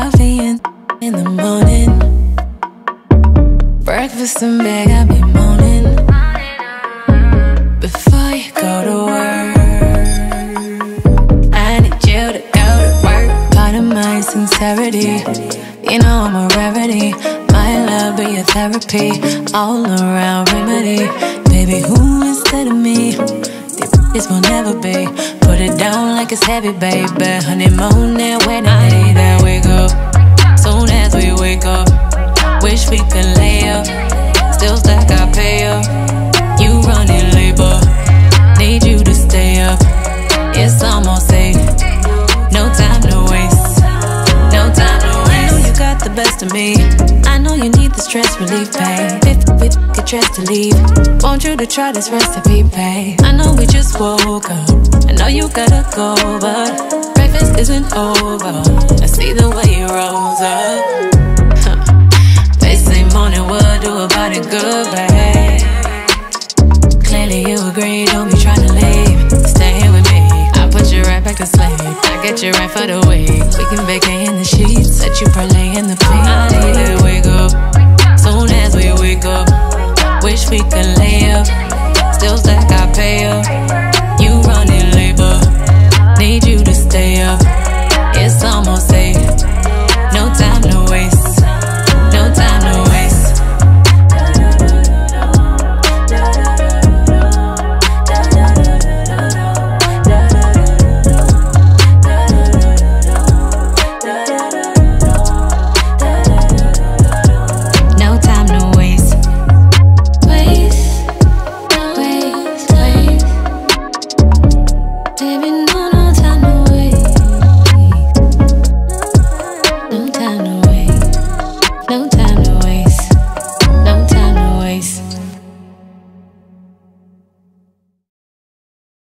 coffee in, in the morning. Breakfast in bed, I be moaning. Before you go to work, I need you to go to work. Part of my sincerity, you know I'm a rarity. My love be a therapy, all around remedy. Baby, who instead of me? This will never be. Put it down like it's heavy, baby. Honeymoon and wedding day, there we go. Soon as we wake up, wish we could lay up. Still stack, I pay up. You running labor, need you to stay up. It's almost best of me. I know you need the stress relief, babe. If we get dressed to leave, want you to try this recipe, babe. I know we just woke up. I know you gotta go, but breakfast isn't over. I see the way you rose up. Huh. They say morning would do about it good, babe. Clearly you agree, don't be I got your rent for the week. We can vacay in the sheets, let you parlay in the pink. I ah. need to wake up soon as we wake up. Wish we could lay up, still stack I pay up.